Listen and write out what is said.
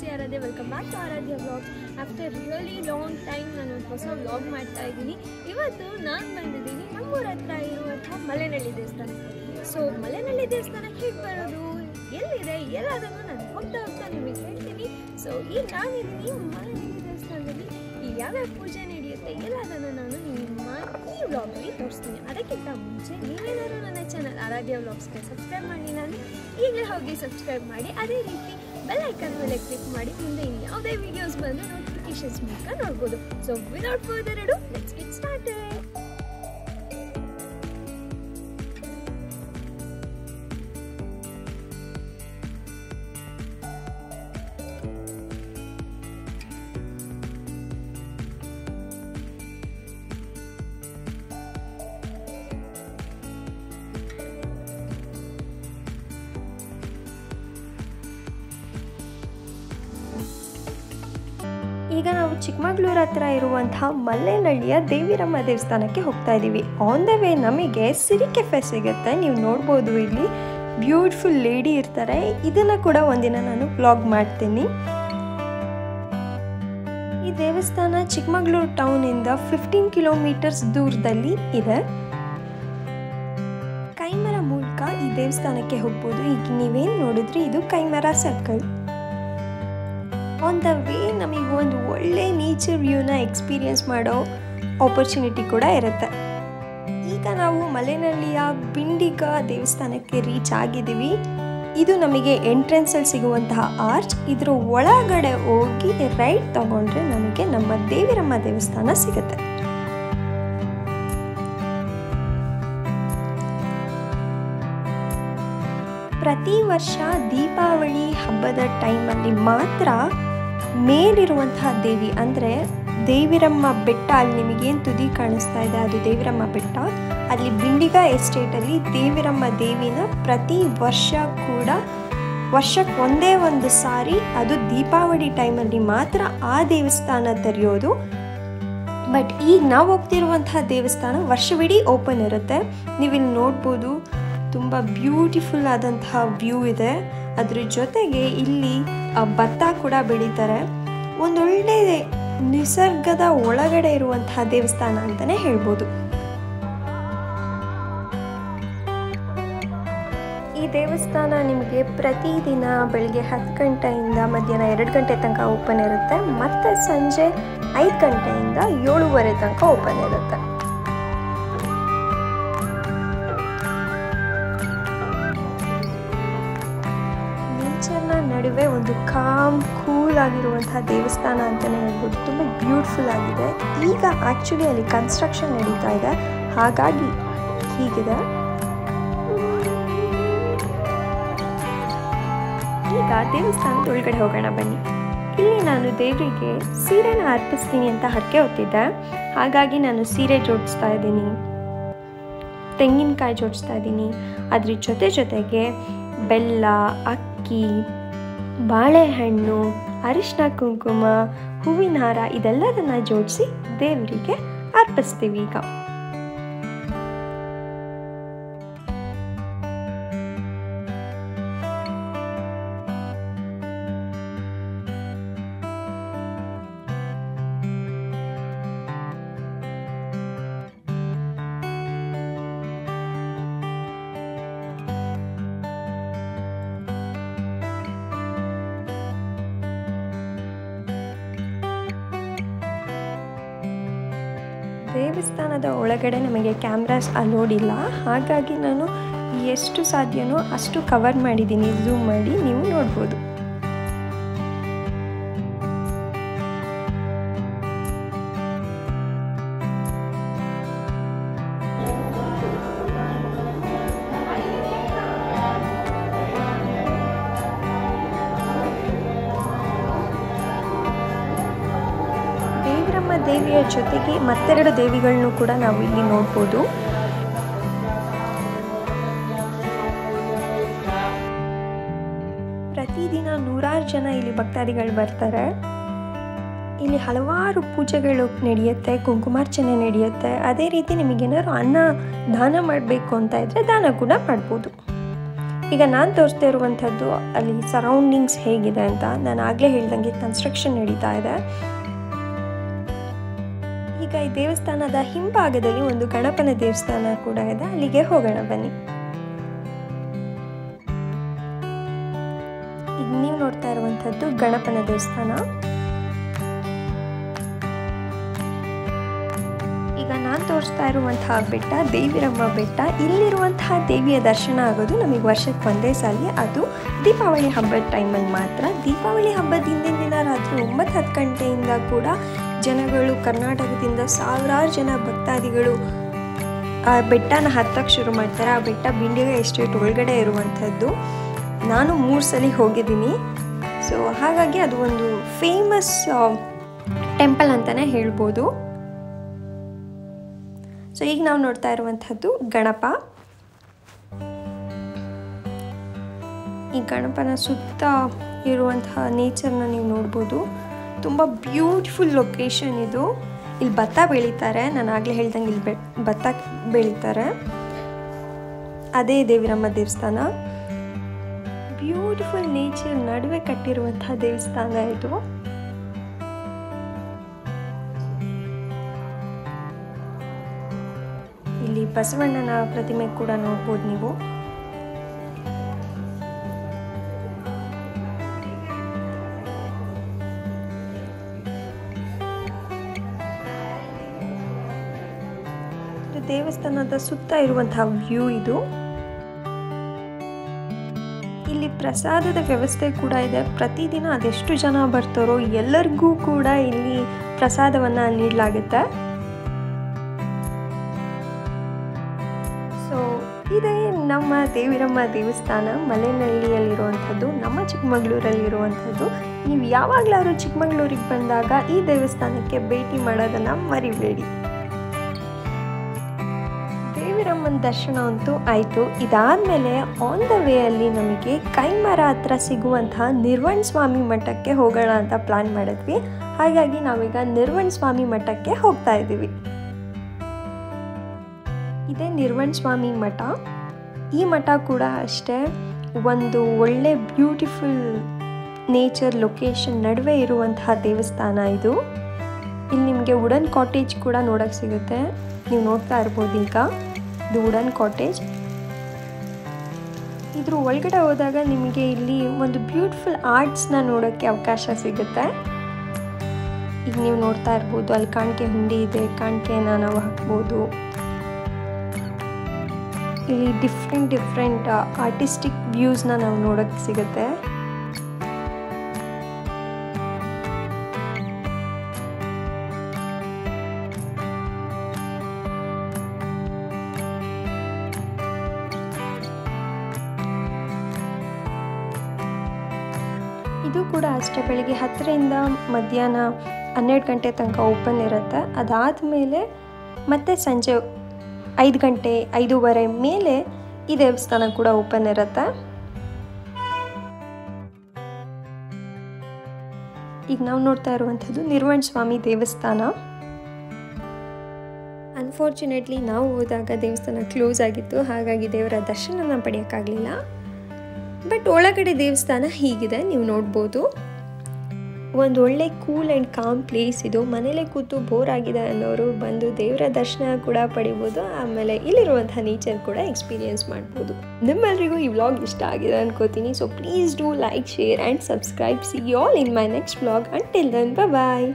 C Aradhya welcome back to Aradhya vlog after really long time ನಾನು ಹೊಸ vlog ಮಾಡ್ತಾ ಇದ್ದೀನಿ. ಇವತ್ತು ನಾನು ಬಂದಿದ್ದೀನಿ ನಮ್ಮೂರ ಹತ್ರ ಇರುವಂಥ ಮಲೆನಳ್ಳಿ ದೇವಸ್ಥಾನ ಸೊ ಮಲೆನಳ್ಳಿ ದೇವಸ್ಥಾನಕ್ಕೆ ಹೇಗೆ ಬರೋದು? ಎಲ್ಲಿದೆ? ಎಲ್ಲದನ್ನು ನಾನು ಹೋಗ್ತಾ ಹೋಗ್ತಾ ನಿಮಗೆ ಹೇಳ್ತೀನಿ. ಸೊ ಈಗ ನಾನಿದ್ದೀನಿ ಮಲೆನಳ್ಳಿ ದೇವಸ್ಥಾನದಲ್ಲಿ ಈ ಯಾವ್ಯಾವ ಪೂಜೆ ಎಲ್ಲದನ್ನು ನಾನು ನಿಮ್ಮ ಈ ವ್ಲಾಗಲ್ಲಿ ತೋರಿಸ್ತೀನಿ. ಅದಕ್ಕಿಂತ ಮುಂಚೆ ನೀವೇನಾದ್ರು ನನ್ನ ಚಾನಲ್ ಆರಾಧ್ಯ ವ್ಲಾಗ್ಸ್ಗೆ ಸಬ್ಸ್ಕ್ರೈಬ್ ಮಾಡಿ ನಾನು ಈಗಲೇ ಹೋಗಿ ಸಬ್ಸ್ಕ್ರೈಬ್ ಮಾಡಿ. ಅದೇ ರೀತಿ ಬೆಲ್ ಐಕನ್ ಮೇಲೆ ಕ್ಲಿಕ್ ಮಾಡಿ. ಮುಂದೆ ಇನ್ನು ಯಾವುದೇ ವಿಡಿಯೋಸ್ ಬಂದು ನೋಟಿಫಿಕೇಶನ್ಸ್ ಮೂಲಕ ನೋಡ್ಬೋದು. So without further let's get started ಈಗ ನಾವು ಚಿಕ್ಕಮಗಳೂರು ಹತ್ರ ಇರುವಂತಹ ಮಲ್ಲೇನಹಳ್ಳಿಯ ದೇವಿರಮ್ಮ ದೇವಸ್ಥಾನಕ್ಕೆ ಹೋಗ್ತಾ ಇದ್ದೀವಿ. ಆನ್ ದ ವೇ ನಮಗೆ ಸಿರಿ ಕೆಫೆ ಸಿಗುತ್ತೆ. ನೀವು ನೋಡ್ಬೋದು ಇಲ್ಲಿ. ಬ್ಯೂಟಿಫುಲ್ ಲೇಡಿ ಇರ್ತಾರೆ. ಇದನ್ನು ಕೂಡ ಒಂದಿನ ನಾನು ಬ್ಲಾಗ್ ಮಾಡ್ತೀನಿ. ಈ ದೇವಸ್ಥಾನ ಚಿಕ್ಕಮಗಳೂರು ಟೌನಿಂದ ಫಿಫ್ಟೀನ್ ಕಿಲೋಮೀಟರ್ಸ್ ದೂರದಲ್ಲಿ ಇದೆ. ಕೈಮರ ಮೂಲಕ ಈ ದೇವಸ್ಥಾನಕ್ಕೆ ಹೋಗ್ಬೋದು. ಈಗ ನೀವೇನು ನೋಡಿದ್ರಿ? ಇದು ಕೈಮರ ಸರ್ಕಲ್ ಆನ್ ವೇ ನಮಗೆ ಒಂದು ಒಳ್ಳೆ ನೇಚರ್ ವ್ಯೂನ ಎಕ್ಸ್ಪೀರಿಯೆನ್ಸ್ ಮಾಡೋ ಆಪರ್ಚುನಿಟಿ ಕೂಡ ಇರುತ್ತೆ. ಈಗ ನಾವು ಮಲೆನಳ್ಳಿಯ ಬಿಂಡಿಗ ದೇವಸ್ಥಾನಕ್ಕೆ ರೀಚ್ ಆಗಿದ್ದೀವಿ. ಇದು ನಮಗೆ ಎಂಟ್ರೆನ್ಸಲ್ಲಿ ಸಿಗುವಂತಹ ಆರ್ಚ್ ಇದರ ಒಳಗಡೆ ಹೋಗಿ ರೈಟ್ ತಗೊಂಡ್ರೆ ನಮಗೆ ನಮ್ಮ ದೇವಿರಮ್ಮ ದೇವಸ್ಥಾನ ಸಿಗುತ್ತೆ. ಪ್ರತಿ ವರ್ಷ ದೀಪಾವಳಿ ಹಬ್ಬದ ಟೈಮಲ್ಲಿ ಮಾತ್ರ ಮೇಲಿರುವಂತಹ ದೇವಿ ಅಂದರೆ ದೇವಿರಮ್ಮ ಬೆಟ್ಟ, ಅಲ್ಲಿ ನಿಮಗೇನು ತುದಿ ಕಾಣಿಸ್ತಾ ಇದೆ, ಅದು ದೇವಿರಮ್ಮ ಬೆಟ್ಟ. ಅಲ್ಲಿ ಬಿಂಡಿಗ ಎಸ್ಟೇಟಲ್ಲಿ ದೇವಿರಮ್ಮ ದೇವಿನ ಪ್ರತಿ ವರ್ಷ ಕೂಡ ವರ್ಷಕ್ಕೆ ಒಂದೇ ಒಂದು ಸಾರಿ ಅದು ದೀಪಾವಳಿ ಟೈಮಲ್ಲಿ ಮಾತ್ರ ಆ ದೇವಸ್ಥಾನ ತೆರೆಯೋದು. ಬಟ್ ಈಗ ನಾವು ಹೋಗ್ತಿರುವಂತಹ ದೇವಸ್ಥಾನ ವರ್ಷವಿಡೀ ಓಪನ್ ಇರುತ್ತೆ. ನೀವಿಲ್ಲಿ ನೋಡ್ಬೋದು, ತುಂಬ ಬ್ಯೂಟಿಫುಲ್ ಆದಂತಹ ವ್ಯೂ ಇದೆ. ಅದ್ರ ಜೊತೆಗೆ ಇಲ್ಲಿ ಭತ್ತ ಕೂಡ ಬೆಳೀತಾರೆ. ಒಂದೊಳ್ಳೆ ನಿಸರ್ಗದ ಒಳಗಡೆ ಇರುವಂತಹ ದೇವಸ್ಥಾನ ಅಂತಲೇ ಹೇಳ್ಬೋದು. ಈ ದೇವಸ್ಥಾನ ನಿಮಗೆ ಪ್ರತಿದಿನ ಬೆಳಗ್ಗೆ ಹತ್ತು ಗಂಟೆಯಿಂದ ಮಧ್ಯಾಹ್ನ ಎರಡು ಗಂಟೆ ತನಕ ಓಪನ್ ಇರುತ್ತೆ. ಮತ್ತು ಸಂಜೆ ಐದು ಗಂಟೆಯಿಂದ ಏಳುವರೆ ತನಕ ಓಪನ್ ಇರುತ್ತೆ. ಒಂದು ಕಾಮ್ ಕೂಲ್ ಆಗಿರುವಂತಹ ದೇವಸ್ಥಾನ ಅಂತಲೇ ಹೇಳ್ಬೋದು. ತುಂಬ ಬ್ಯೂಟಿಫುಲ್ ಆಗಿದೆ. ಈಗ ಆ್ಯಕ್ಚುಲಿ ಅಲ್ಲಿ ಕನ್ಸ್ಟ್ರಕ್ಷನ್ ನಡೀತಾ ಇದೆ. ಹಾಗಾಗಿ ಹೀಗಿದೆ. ಈಗ ದೇವಸ್ಥಾನದ ಒಳಗಡೆ ಹೋಗೋಣ ಬನ್ನಿ. ಇಲ್ಲಿ ನಾನು ದೇವರಿಗೆ ಸೀರೆನ ಅರ್ಪಿಸ್ತೀನಿ ಅಂತ ಹರಕೆ ಹೊತ್ತಿದ್ದೆ. ಹಾಗಾಗಿ ನಾನು ಸೀರೆ ಜೋಡಿಸ್ತಾ ಇದ್ದೀನಿ. ತೆಂಗಿನಕಾಯಿ ಜೋಡಿಸ್ತಾ ಇದ್ದೀನಿ. ಅದ್ರ ಜೊತೆ ಜೊತೆಗೆ ಬೆಲ್ಲ, ಅಕ್ಕಿ ಬಾಳೆಹಣ್ಣು ಅರಿಶಿನ ಕುಂಕುಮ ಹೂವಿನ ಹಾರ ಇದೆಲ್ಲದನ್ನು ಜೋಡಿಸಿ ದೇವರಿಗೆ ಅರ್ಪಿಸ್ತೀವಿ ಈಗ. ದೇವಸ್ಥಾನದ ಒಳಗಡೆ ನಮಗೆ ಕ್ಯಾಮ್ರಾಸ್ ಅಲೋಡ್ ಇಲ್ಲ. ಹಾಗಾಗಿ ನಾನು ಎಷ್ಟು ಸಾಧ್ಯನೋ ಅಷ್ಟು ಕವರ್ ಮಾಡಿದ್ದೀನಿ. ಝೂಮ್ ಮಾಡಿ ನೀವು ನೋಡ್ಬೋದು. ದೇವಿರಮ್ಮ ದೇವಿಯ ಜೊತೆಗೆ ಮತ್ತೆರಡು ದೇವಿಗಳನ್ನು ಕೂಡ ನಾವು ಇಲ್ಲಿ ನೋಡ್ಬೋದು. ಪ್ರತಿದಿನ ನೂರಾರು ಜನ ಇಲ್ಲಿ ಭಕ್ತಾದಿಗಳು ಬರ್ತಾರೆ. ಇಲ್ಲಿ ಹಲವಾರು ಪೂಜೆಗಳು ನಡೆಯುತ್ತೆ, ಕುಂಕುಮಾರ್ಚನೆ ನಡೆಯುತ್ತೆ. ಅದೇ ರೀತಿ ನಿಮಗೇನಾದ್ರು ಅನ್ನ ದಾನ ಮಾಡಬೇಕು ಅಂತ ಇದ್ದರೆ ದಾನ ಕೂಡ ಮಾಡ್ಬೋದು. ಈಗ ನಾನು ತೋರಿಸ್ತಾ ಇರುವಂಥದ್ದು ಅಲ್ಲಿ ಸರೌಂಡಿಂಗ್ಸ್ ಹೇಗಿದೆ ಅಂತ. ನಾನು ಆಗಲೇ ಹೇಳ್ದಂಗೆ ಕನ್ಸ್ಟ್ರಕ್ಷನ್ ನಡೀತಾ ಇದೆ. ಈಗ ಈ ದೇವಸ್ಥಾನದ ಹಿಂಭಾಗದಲ್ಲಿ ಒಂದು ಗಣಪನ ದೇವಸ್ಥಾನ ಕೂಡ ಇದೆ. ಅಲ್ಲಿಗೆ ಹೋಗೋಣ ಬನ್ನಿ. ಈಗ ನೀವು ನೋಡ್ತಾ ಇರುವಂಥದ್ದು ಗಣಪನ ದೇವಸ್ಥಾನ. ಈಗ ನಾನು ತೋರಿಸ್ತಾ ಇರುವಂತಹ ಬೆಟ್ಟ, ದೇವಿರಮ್ಮ ಬೆಟ್ಟ. ಇಲ್ಲಿರುವಂತಹ ದೇವಿಯ ದರ್ಶನ ಆಗೋದು ನಮಗೆ ವರ್ಷಕ್ಕೆ ಒಂದೇ ಸಲ ಅದು ದೀಪಾವಳಿ ಹಬ್ಬದ ಟೈಮಲ್ಲಿ ಮಾತ್ರ. ದೀಪಾವಳಿ ಹಬ್ಬದ ಹಿಂದಿನ ದಿನ ರಾತ್ರಿ ಒಂಬತ್ತು ಹತ್ತು ಗಂಟೆಯಿಂದ ಕೂಡ ಜನಗಳು ಕರ್ನಾಟಕದಿಂದ ಸಾವಿರಾರು ಜನ ಭಕ್ತಾದಿಗಳು ಆ ಬೆಟ್ಟನ ಹತ್ತಕ್ಕೆ ಶುರು ಮಾಡ್ತಾರೆ. ಆ ಬೆಟ್ಟ ಬಿಂಡಿಗ ಎಸ್ಟೇಟ್ ಒಳಗಡೆ ಇರುವಂಥದ್ದು. ನಾನು ಮೂರು ಸಲ ಹೋಗಿದ್ದೀನಿ. ಸೊ ಹಾಗಾಗಿ ಅದು ಒಂದು ಫೇಮಸ್ ಟೆಂಪಲ್ ಅಂತಲೇ ಹೇಳ್ಬೋದು. ಸೊ ಈಗ ನಾವು ನೋಡ್ತಾ ಇರುವಂಥದ್ದು ಗಣಪ. ಈ ಗಣಪನ ಸುತ್ತ ಇರುವಂತಹ ನೇಚರ್ನ ನೀವು ನೋಡ್ಬೋದು. ತುಂಬ ಬ್ಯೂಟಿಫುಲ್ ಲೊಕೇಶನ್ ಇದು. ಇಲ್ಲಿ ಭತ್ತ ಬೆಳೀತಾರೆ. ನಾನು ಆಗಲೇ ಹೇಳ್ದಂಗೆ ಇಲ್ಲಿ ಬೆ, ಭತ್ತ ಬೆಳೀತಾರೆ. ಅದೇ ದೇವಿರಮ್ಮ ದೇವಸ್ಥಾನ. ಬ್ಯೂಟಿಫುಲ್ ನೇಚರ್ ನಡುವೆ ಕಟ್ಟಿರುವಂತಹ ದೇವಸ್ಥಾನ ಇದು. ಇಲ್ಲಿ ಬಸವಣ್ಣನ ಪ್ರತಿಮೆ ಕೂಡ ನೋಡ್ಬೋದು ನೀವು. ದೇವಸ್ಥಾನದ ಸುತ್ತ ಇರುವಂತಹ ವ್ಯೂ ಇದು. ಇಲ್ಲಿ ಪ್ರಸಾದದ ವ್ಯವಸ್ಥೆ ಕೂಡ ಇದೆ. ಪ್ರತಿದಿನ ಅದೆಷ್ಟು ಜನ ಬರ್ತಾರೋ ಎಲ್ಲರಿಗೂ ಕೂಡ ಇಲ್ಲಿ ಪ್ರಸಾದವನ್ನು ನೀಡಲಾಗುತ್ತೆ. ಸೊ ಇದೇ ನಮ್ಮ ದೇವಿರಮ್ಮ ದೇವಸ್ಥಾನ ಮಲೆನಹಳ್ಳಿಯಲ್ಲಿರುವಂಥದ್ದು ನಮ್ಮ ಚಿಕ್ಕಮಗಳೂರಲ್ಲಿರುವಂಥದ್ದು. ನೀವು ಯಾವಾಗಲಾದ್ರೂ ಚಿಕ್ಕಮಗಳೂರಿಗೆ ಬಂದಾಗ ಈ ದೇವಸ್ಥಾನಕ್ಕೆ ಭೇಟಿ ಮಾಡೋದನ್ನು ಮರಿಬೇಡಿ. ದೇವಿರಮ್ಮನ ದರ್ಶನ ಅಂತೂ ಆಯಿತು. ಇದಾದಮೇಲೆ ಆನ್ ದ ವೇ ಅಲ್ಲಿ ನಮಗೆ ಕೈಮರ ಹತ್ರ ಸಿಗುವಂತಹ ನಿರ್ವಣ್ ಸ್ವಾಮಿ ಮಠಕ್ಕೆ ಹೋಗೋಣ ಅಂತ ಪ್ಲಾನ್ ಮಾಡಿದ್ವಿ. ಹಾಗಾಗಿ ನಾವೀಗ ನಿರ್ವಣ್ ಸ್ವಾಮಿ ಮಠಕ್ಕೆ ಹೋಗ್ತಾ ಇದ್ದೀವಿ. ಇದೇ ನಿರ್ವಣ್ ಸ್ವಾಮಿ ಮಠ. ಈ ಮಠ ಕೂಡ ಅಷ್ಟೇ. ಒಂದು ಒಳ್ಳೆ ಬ್ಯೂಟಿಫುಲ್ ನೇಚರ್ ಲೊಕೇಶನ್ ನಡುವೆ ಇರುವಂತಹ ದೇವಸ್ಥಾನ ಇದು. ಇಲ್ಲಿ ನಿಮಗೆ ವುಡನ್ ಕಾಟೇಜ್ ಕೂಡ ನೋಡೋಕ್ಕೆ ಸಿಗುತ್ತೆ. ನೀವು ನೋಡ್ತಾ ಇರ್ಬೋದು ಈಗ. ಇದು ವುಡನ್ ಕಾಟೇಜ್. ಇದ್ರ ಒಳಗಡೆ ಹೋದಾಗ ನಿಮಗೆ ಇಲ್ಲಿ ಒಂದು ಬ್ಯೂಟಿಫುಲ್ ಆರ್ಟ್ಸ್ನ ನೋಡೋಕ್ಕೆ ಅವಕಾಶ ಸಿಗುತ್ತೆ. ಈಗ ನೀವು ನೋಡ್ತಾ ಇರ್ಬೋದು, ಅಲ್ಲಿ ಕಾಣಿಕೆ ಹುಂಡಿ ಇದೆ, ಕಾಣಿಕೆನ ನಾವು ಹಾಕ್ಬೋದು. ಇಲ್ಲಿ ಡಿಫ್ರೆಂಟ್ ಡಿಫ್ರೆಂಟ್ ಆರ್ಟಿಸ್ಟಿಕ್ ವ್ಯೂಸ್ನ ನಾವು ನೋಡೋಕ್ಕೆ ಸಿಗುತ್ತೆ. ಇದು ಕೂಡ ಅಷ್ಟೇ, ಬೆಳಿಗ್ಗೆ ಹತ್ತರಿಂದ ಮಧ್ಯಾಹ್ನ ಹನ್ನೆರಡು ಗಂಟೆ ತನಕ ಓಪನ್ ಇರುತ್ತೆ. ಅದಾದಮೇಲೆ ಮತ್ತೆ ಸಂಜೆ ಐದು ಗಂಟೆ, ಐದೂವರೆ ಮೇಲೆ ಈ ದೇವಸ್ಥಾನ ಕೂಡ ಓಪನ್ ಇರುತ್ತೆ. ಈಗ ನಾವು ನೋಡ್ತಾ ಇರುವಂಥದ್ದು ನಿರ್ವಣ್ ಸ್ವಾಮಿ ದೇವಸ್ಥಾನ. ಅನ್ಫಾರ್ಚುನೇಟ್ಲಿ ನಾವು ಹೋದಾಗ ದೇವಸ್ಥಾನ ಕ್ಲೋಸ್ ಆಗಿತ್ತು, ಹಾಗಾಗಿ ದೇವರ ದರ್ಶನನ ಪಡೆಯೋಕ್ಕಾಗಲಿಲ್ಲ. ಬಟ್ ಒಳಗಡೆ ದೇವಸ್ಥಾನ ಹೀಗಿದೆ, ನೀವು ನೋಡ್ಬೋದು. ಒಂದು ಒಳ್ಳೆ ಕೂಲ್ ಆ್ಯಂಡ್ ಕಾಮ್ ಪ್ಲೇಸ್ ಇದು. ಮನೇಲೆ ಕೂತು ಬೋರ್ ಆಗಿದೆ ಅನ್ನೋರು ಬಂದು ದೇವರ ದರ್ಶನ ಕೂಡ ಪಡಿಬೋದು. ಆಮೇಲೆ ಇಲ್ಲಿರುವಂಥ ನೇಚರ್ ಕೂಡ ಎಕ್ಸ್ಪೀರಿಯೆನ್ಸ್ ಮಾಡ್ಬೋದು. ನಿಮ್ಮೆಲ್ಲರಿಗೂ ಈ ವ್ಲಾಗ್ ಇಷ್ಟ ಆಗಿದೆ ಅನ್ಕೋತೀನಿ. So please do like share and subscribe see all in my next vlog until then bye